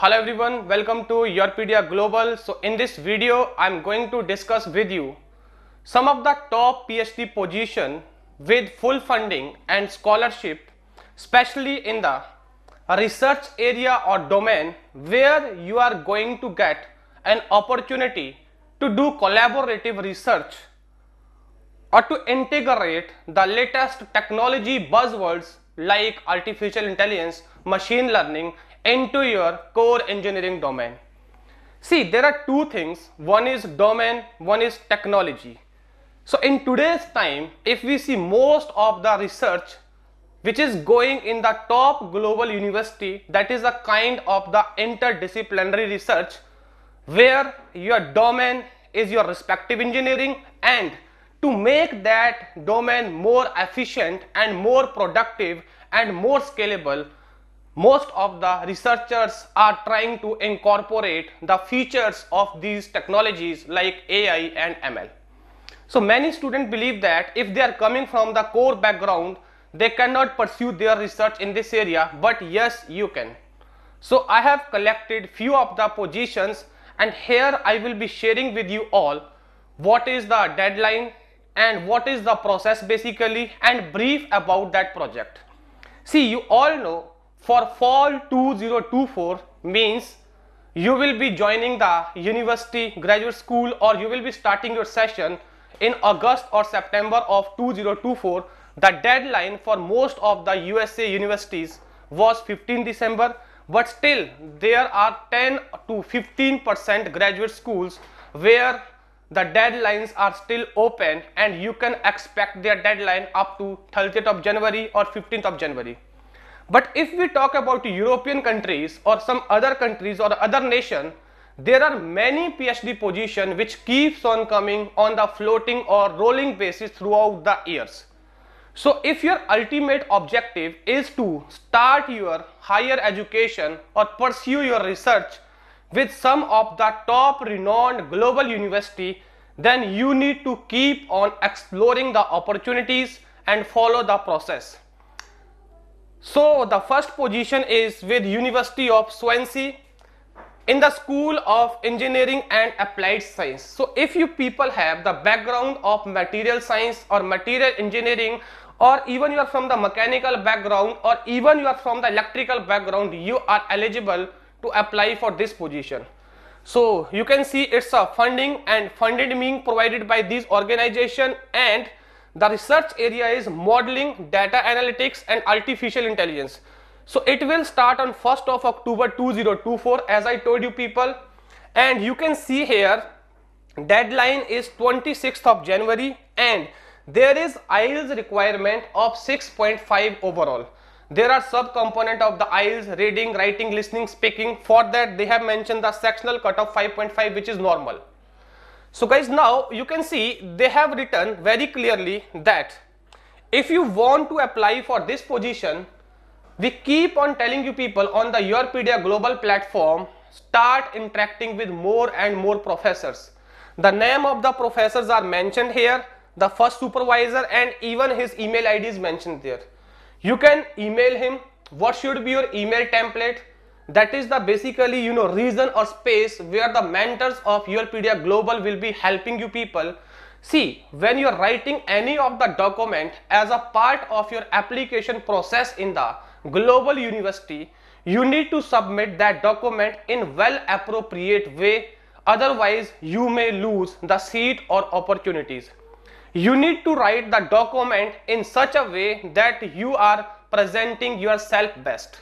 hello everyone, welcome to Yourpedia Global. So in this video, I'm going to discuss with you some of the top PhD position with full funding and scholarship, especially in the research area or domain where you are going to get an opportunity to do collaborative research or to integrate the latest technology buzzwords like artificial intelligence, machine learning into your core engineering domain. See, there are two things. One is domain, one is technology. So in today's time, if we see most of the research which is going in the top global university, that is a kind of the interdisciplinary research where your domain is your respective engineering and to make that domain more efficient and more productive and more scalable most of the researchers are trying to incorporate the features of these technologies like AI and ML. So many students believe that if they are coming from the core background, they cannot pursue their research in this area, but yes, you can. So I have collected few of the positions and here I will be sharing with you all what is the deadline and what is the process basically and brief about that project. See, you all know for fall 2024 means you will be joining the university graduate school or you will be starting your session in August or September of 2024 the deadline for most of the USA universities was 15 December but still there are 10 to 15 percent graduate schools where the deadlines are still open and you can expect their deadline up to 30th of January or 15th of January. But if we talk about European countries or some other countries or other nation, there are many PhD position which keeps on coming on the floating or rolling basis throughout the years. So if your ultimate objective is to start your higher education or pursue your research with some of the top renowned global university, then you need to keep on exploring the opportunities and follow the process. So the first position is with University of Swansea in the School of Engineering and Applied Science. So if you people have the background of material science or material engineering or even you are from the mechanical background or even you are from the electrical background, you are eligible to apply for this position. So you can see it's a funding and funded being provided by this organization and the research area is modeling, data analytics and artificial intelligence. So it will start on 1st of October 2024 as I told you people and you can see here deadline is 26th of January and there is IELTS requirement of 6.5 overall. There are sub-component of the IELTS reading, writing, listening, speaking. For that they have mentioned the sectional cut of 5.5 which is normal. So guys now you can see they have written very clearly that if you want to apply for this position we keep on telling you people on the Yourpedia global platform start interacting with more and more professors. The name of the professors are mentioned here the first supervisor and even his email ID is mentioned there. You can email him what should be your email template that is the basically you know reason or space where the mentors of Yourpedia global will be helping you people. See when you are writing any of the document as a part of your application process in the global university you need to submit that document in well appropriate way. Otherwise you may lose the seat or opportunities. You need to write the document in such a way that you are presenting yourself best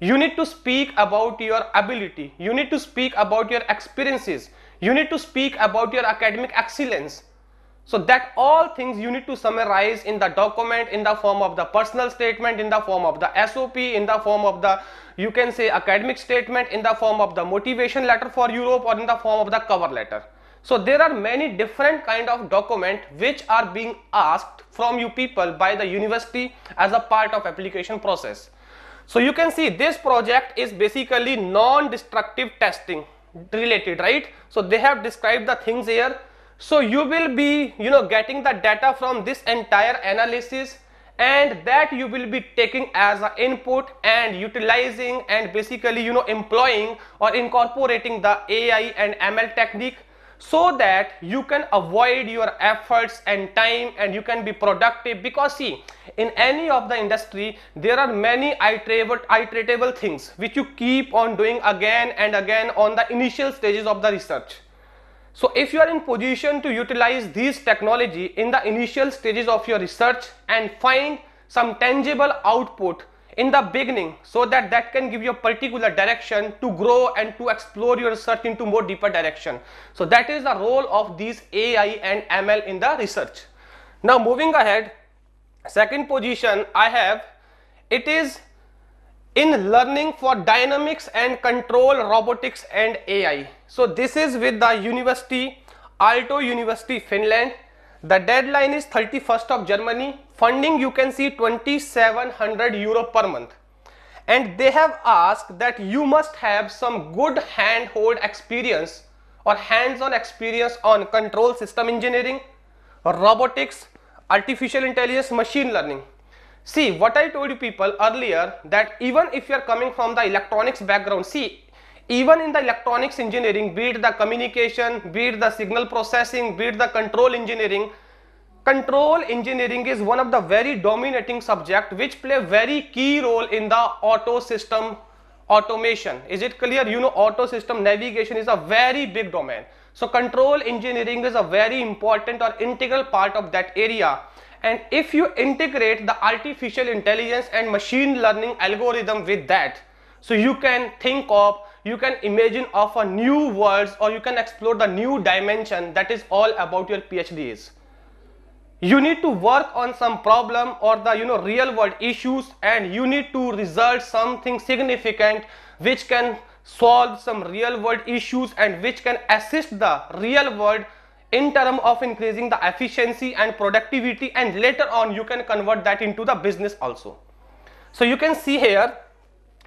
you need to speak about your ability. You need to speak about your experiences. You need to speak about your academic excellence. So that all things you need to summarize in the document in the form of the personal statement in the form of the sop in the form of the you can say academic statement in the form of the motivation letter for europe or in the form of the cover letter. So there are many different kind of document which are being asked from you people by the university as a part of application process so you can see this project is basically non-destructive testing related, right? So they have described the things here. So you will be, you know, getting the data from this entire analysis and that you will be taking as an input and utilizing and basically you know employing or incorporating the AI and ML technique so that you can avoid your efforts and time and you can be productive because see in any of the industry there are many iteratable, iteratable things which you keep on doing again and again on the initial stages of the research. So if you are in position to utilize these technology in the initial stages of your research and find some tangible output in the beginning so that that can give you a particular direction to grow and to explore your research into more deeper direction. So that is the role of these AI and ML in the research. Now moving ahead, second position I have, it is in learning for dynamics and control robotics and AI. So this is with the university Aalto University Finland. The deadline is 31st of Germany. Funding you can see 2700 euro per month. And they have asked that you must have some good handhold experience or hands-on experience on control system engineering, robotics, artificial intelligence, machine learning. See what I told you people earlier that even if you are coming from the electronics background, see even in the electronics engineering, be it the communication, be it the signal processing, be it the control engineering, control engineering is one of the very dominating subject which play a very key role in the auto system automation. Is it clear? You know auto system navigation is a very big domain. So control engineering is a very important or integral part of that area and if you integrate the artificial intelligence and machine learning algorithm with that so you can think of you can imagine of a new worlds or you can explore the new dimension that is all about your phd is you need to work on some problem or the you know real world issues and you need to result something significant which can solve some real world issues and which can assist the real world in term of increasing the efficiency and productivity and later on you can convert that into the business also. So you can see here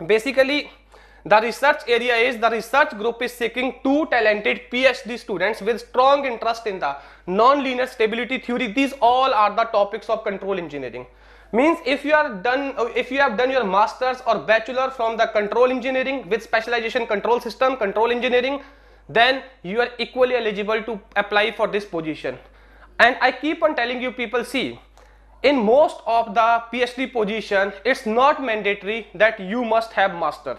basically the research area is the research group is seeking two talented PhD students with strong interest in the non-linear stability theory. These all are the topics of control engineering. Means if you are done, if you have done your masters or bachelor from the control engineering with specialization control system, control engineering, then you are equally eligible to apply for this position and I keep on telling you people see in most of the PhD position it's not mandatory that you must have master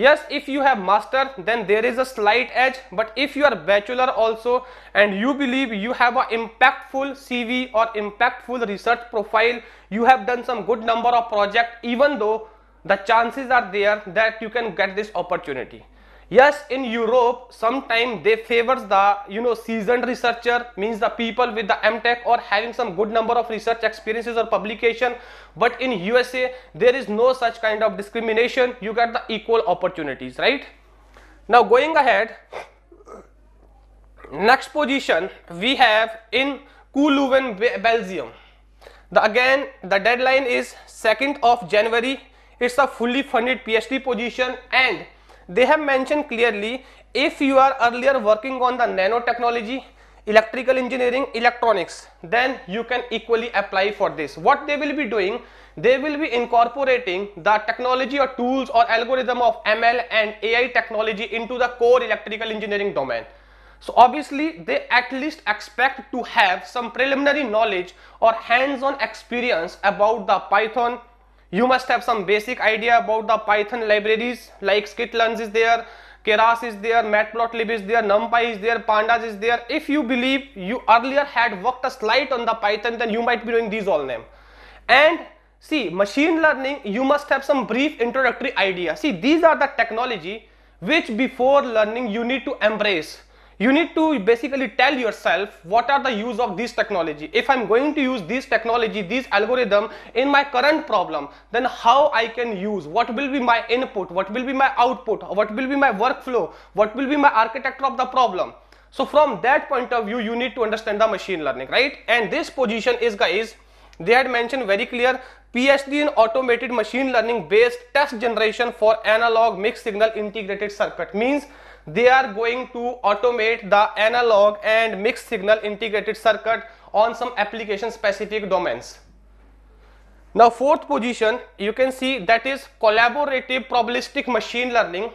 yes if you have master then there is a slight edge but if you are bachelor also and you believe you have a impactful CV or impactful research profile you have done some good number of project even though the chances are there that you can get this opportunity Yes, in Europe, sometimes they favors the, you know, seasoned researcher, means the people with the MTech or having some good number of research experiences or publication. But in USA, there is no such kind of discrimination. You get the equal opportunities, right? Now going ahead, next position we have in KU Leuven, Belgium. The, again, the deadline is 2nd of January. It's a fully funded PhD position and they have mentioned clearly if you are earlier working on the nanotechnology electrical engineering electronics then you can equally apply for this. What they will be doing they will be incorporating the technology or tools or algorithm of ml and ai technology into the core electrical engineering domain. So obviously they at least expect to have some preliminary knowledge or hands-on experience about the python you must have some basic idea about the Python libraries like scikit-learn is there, Keras is there, Matplotlib is there, NumPy is there, Pandas is there. If you believe you earlier had worked a slight on the Python then you might be knowing these all them. And see machine learning you must have some brief introductory idea. See these are the technology which before learning you need to embrace you need to basically tell yourself what are the use of this technology. If i'm going to use this technology this algorithm in my current problem then how i can use? What will be my input? What will be my output? What will be my workflow? What will be my architecture of the problem? So from that point of view you need to understand the machine learning right? And this position is guys they had mentioned very clear PhD in automated machine learning based test generation for analog mixed signal integrated circuit. Means they are going to automate the analog and mixed signal integrated circuit on some application specific domains. Now fourth position you can see that is collaborative probabilistic machine learning.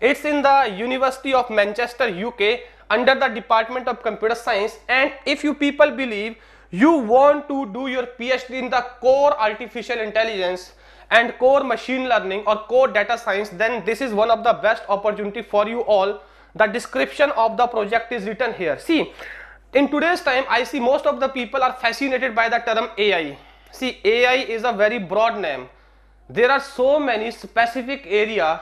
It's in the University of Manchester UK under the Department of Computer Science and if you people believe you want to do your PhD in the core artificial intelligence and core machine learning or core data science then this is one of the best opportunity for you all. The description of the project is written here. See in today's time I see most of the people are fascinated by the term AI See AI is a very broad name. There are so many specific area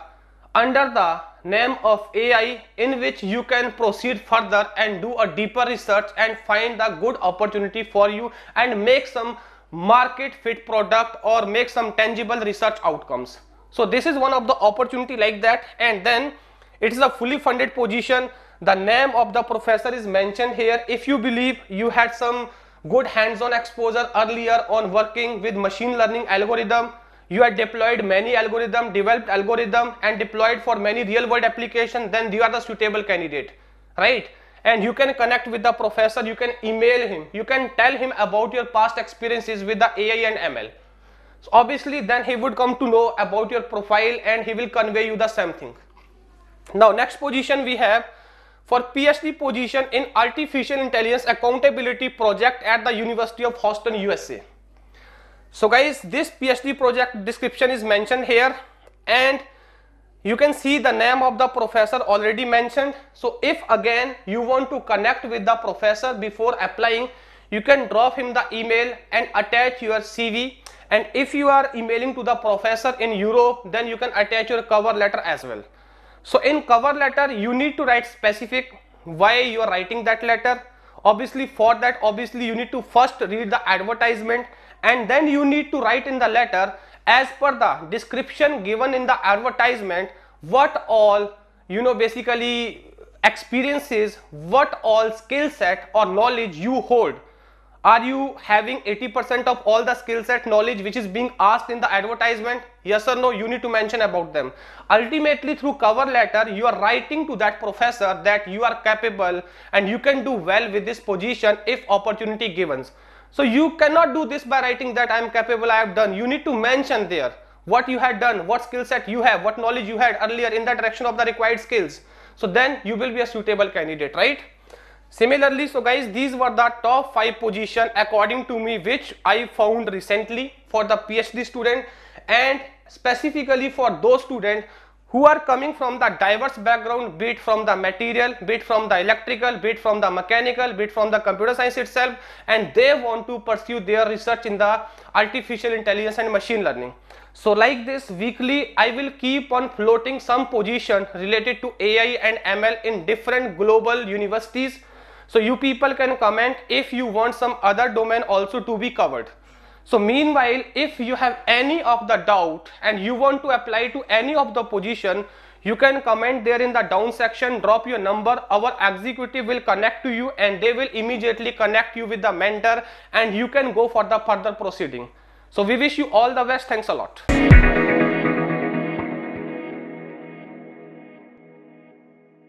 under the name of AI in which you can proceed further and do a deeper research and find the good opportunity for you and make some market fit product or make some tangible research outcomes. So this is one of the opportunity like that and then it is a fully funded position. The name of the professor is mentioned here. If you believe you had some good hands-on exposure earlier on working with machine learning algorithm you had deployed many algorithm developed algorithm and deployed for many real world application then you are the suitable candidate right and you can connect with the professor you can email him you can tell him about your past experiences with the ai and ml so obviously then he would come to know about your profile and he will convey you the same thing now next position we have for PhD position in Artificial Intelligence Accountability Project at the University of Houston, USA. So guys, this PhD project description is mentioned here and you can see the name of the professor already mentioned. So if again you want to connect with the professor before applying, you can drop him the email and attach your CV and if you are emailing to the professor in Europe, then you can attach your cover letter as well. So in cover letter you need to write specific why you are writing that letter. Obviously for that obviously you need to first read the advertisement and then you need to write in the letter as per the description given in the advertisement what all you know basically experiences what all skill set or knowledge you hold are you having 80% of all the skill set knowledge which is being asked in the advertisement? Yes or no? You need to mention about them. Ultimately through cover letter, you are writing to that professor that you are capable and you can do well with this position if opportunity given. So you cannot do this by writing that I am capable, I have done. You need to mention there what you had done, what skill set you have, what knowledge you had earlier in the direction of the required skills. So then you will be a suitable candidate, right? Similarly, so guys, these were the top 5 position according to me which I found recently for the PhD student and specifically for those students who are coming from the diverse background, be it from the material, be it from the electrical, be it from the mechanical, be it from the computer science itself and they want to pursue their research in the artificial intelligence and machine learning. So like this weekly I will keep on floating some position related to AI and ML in different global universities so you people can comment if you want some other domain also to be covered. So meanwhile, if you have any of the doubt and you want to apply to any of the position, you can comment there in the down section, drop your number, our executive will connect to you and they will immediately connect you with the mentor and you can go for the further proceeding. So we wish you all the best. Thanks a lot.